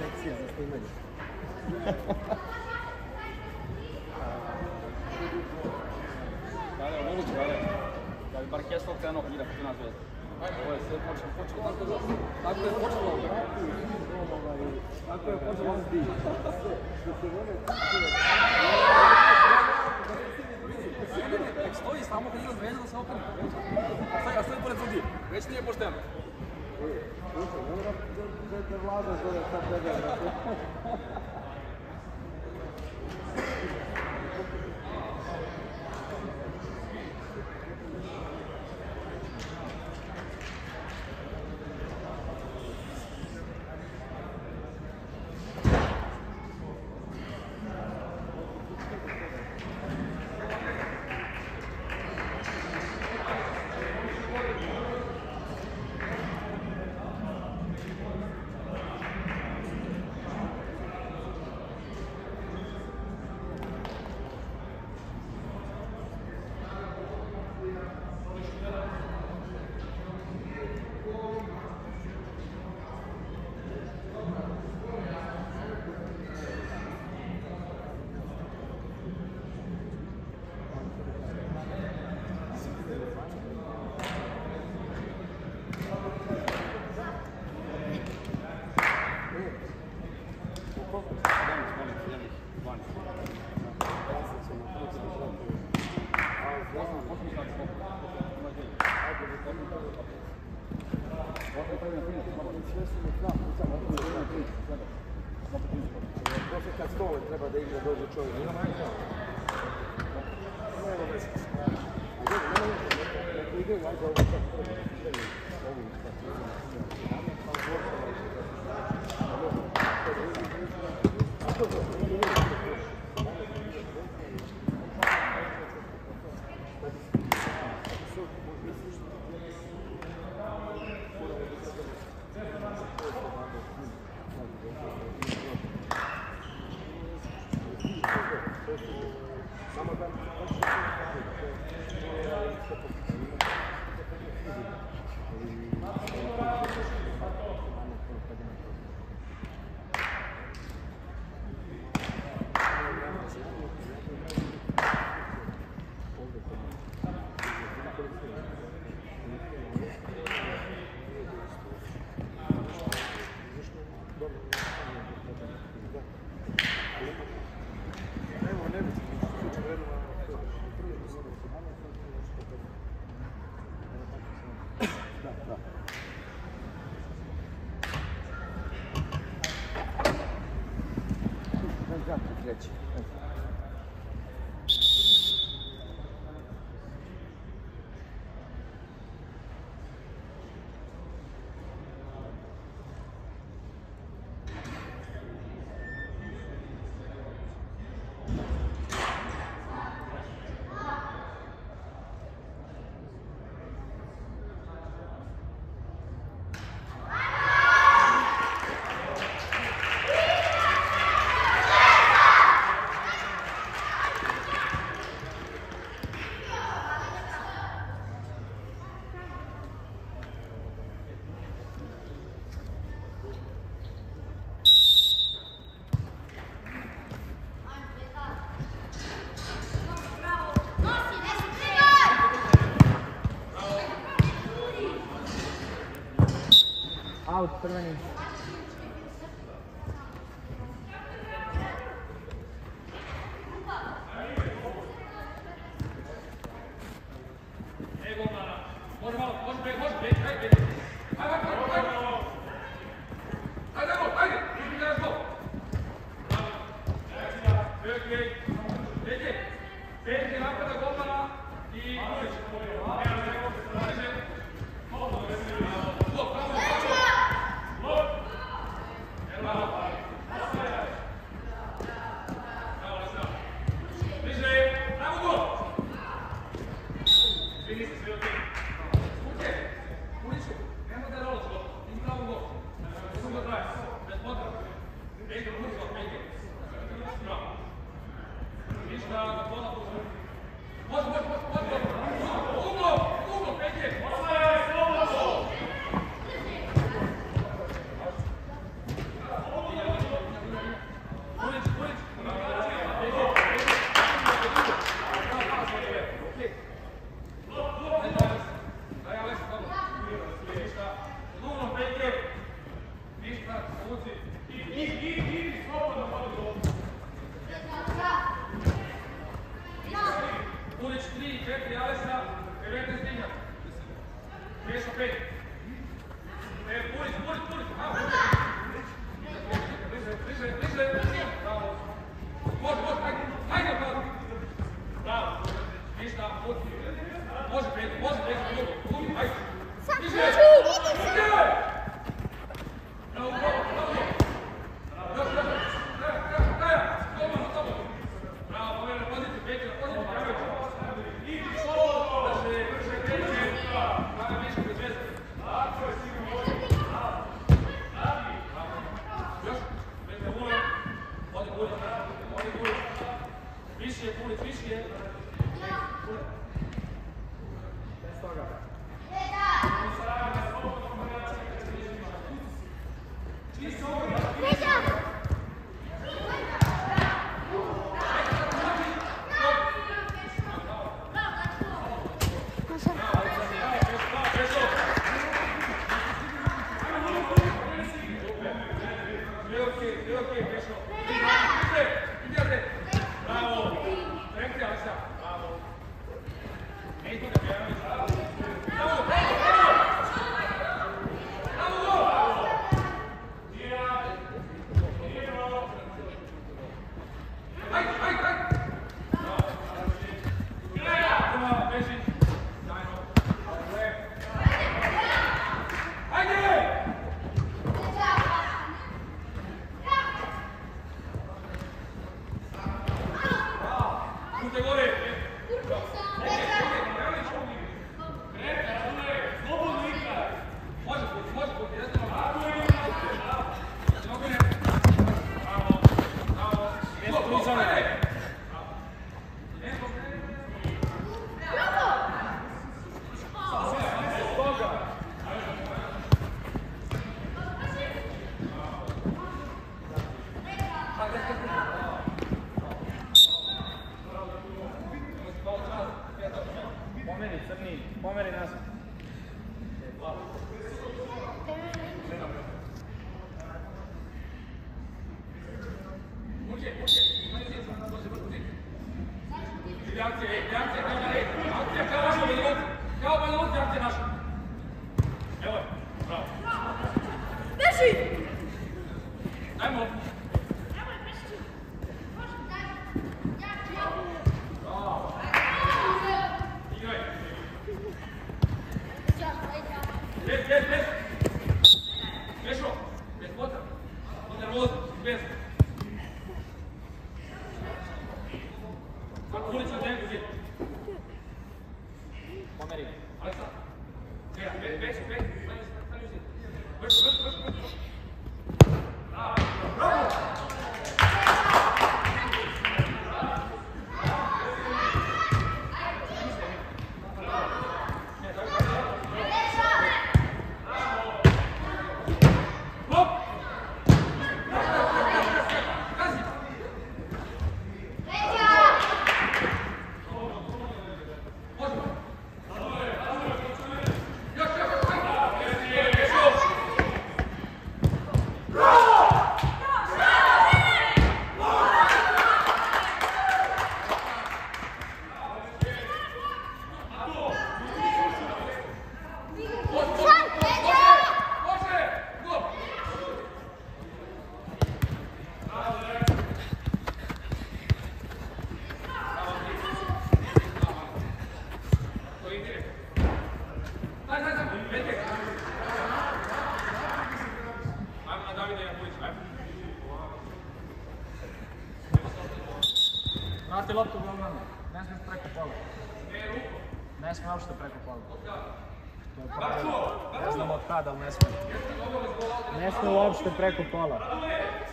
Lekcija za Стои само кај да звезда да се окрени. Стои, а стои поред суди. Веќе не е поштено. Слушай, не мора да влазаш доле сад тебе. Out, crveni.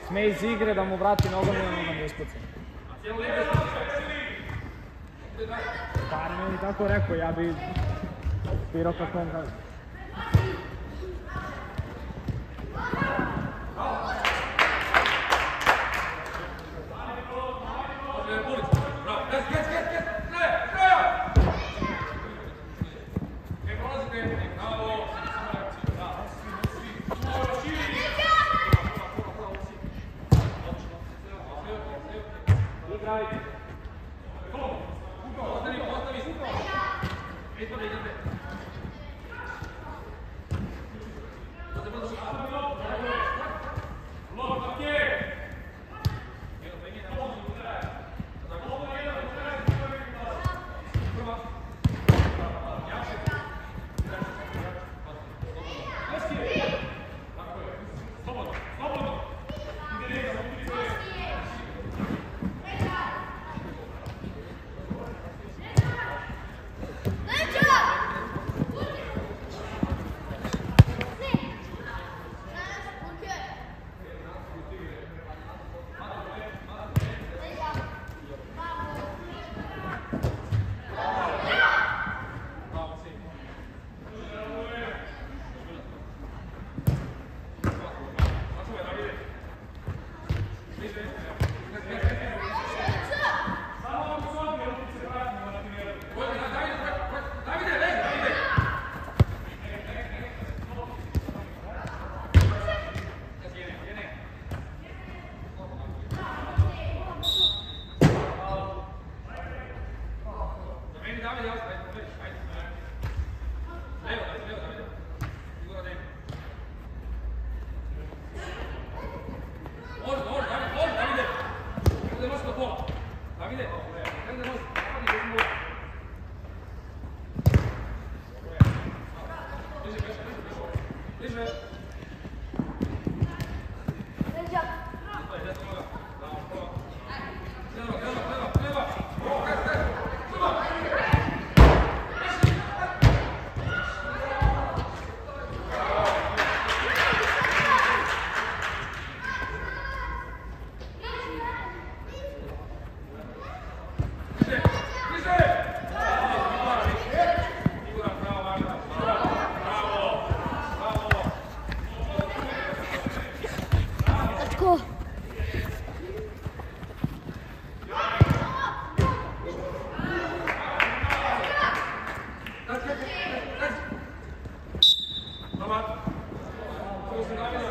Sme iz igre da mu vrati nogom i onda mu ispuca. Stari mi tako rekao, ja bi pirao kako on kaže. 球。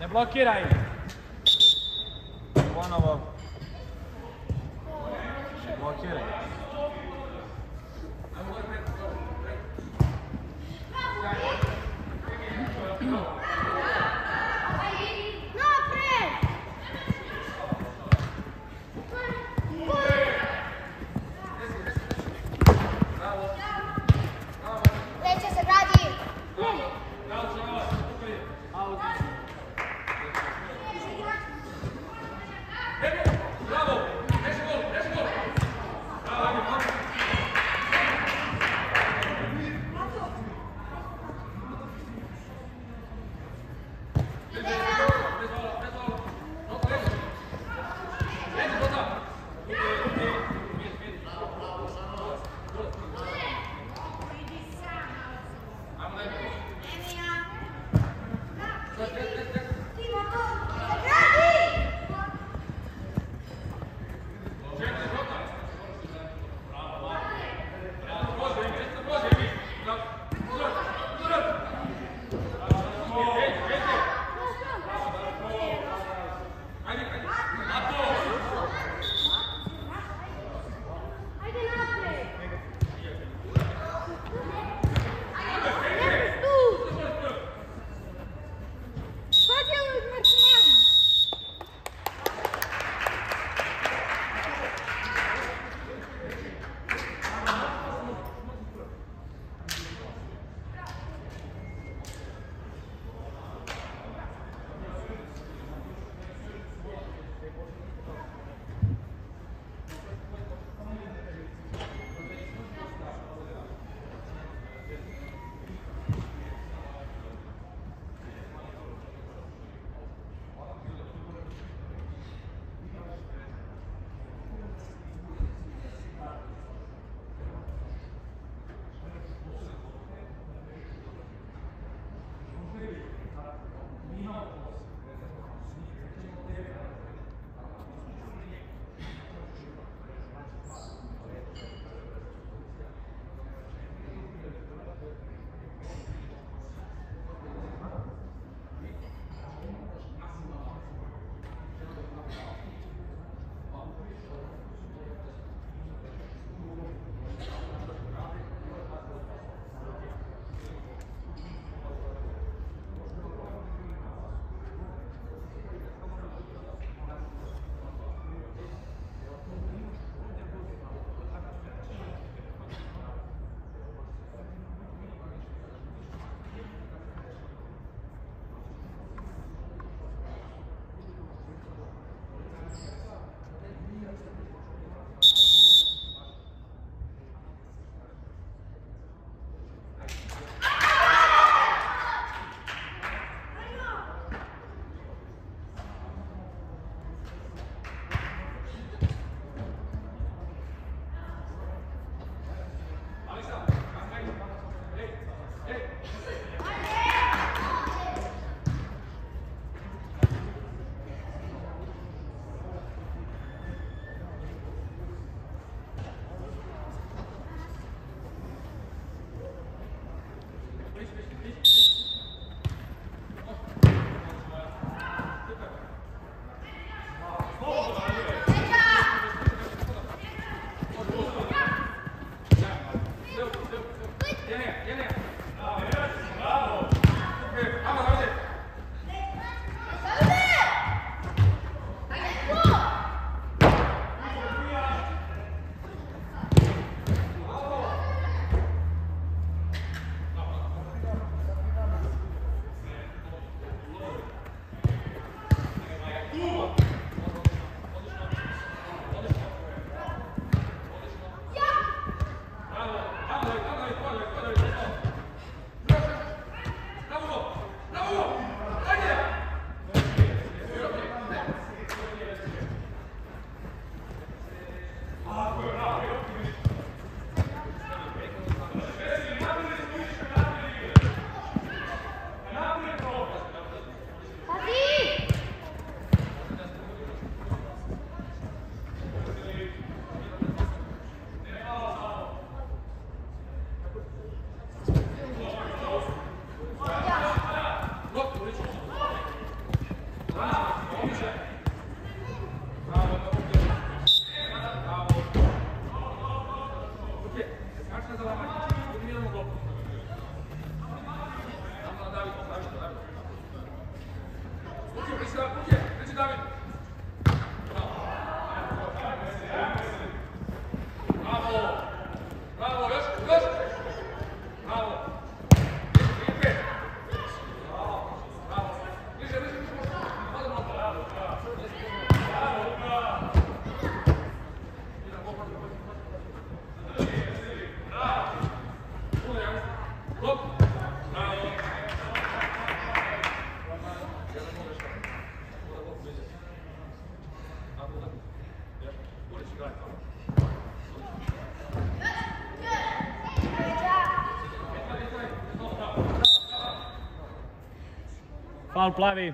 Ne blokiraj! Mal Plavi.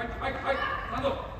はいはいはい何度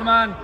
Allman.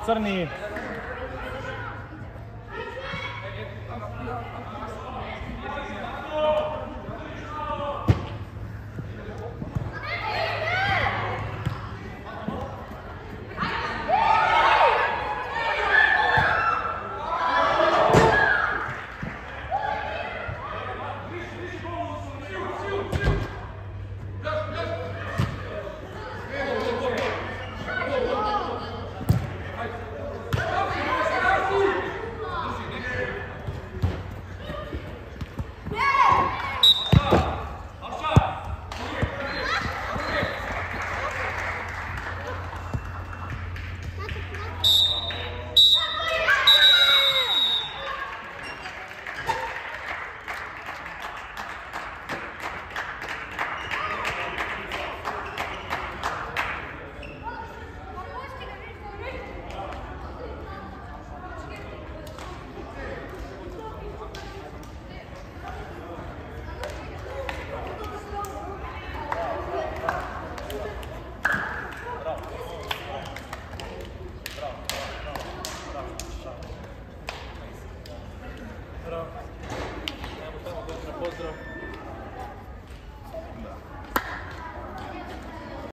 मुक्तसर नहीं है।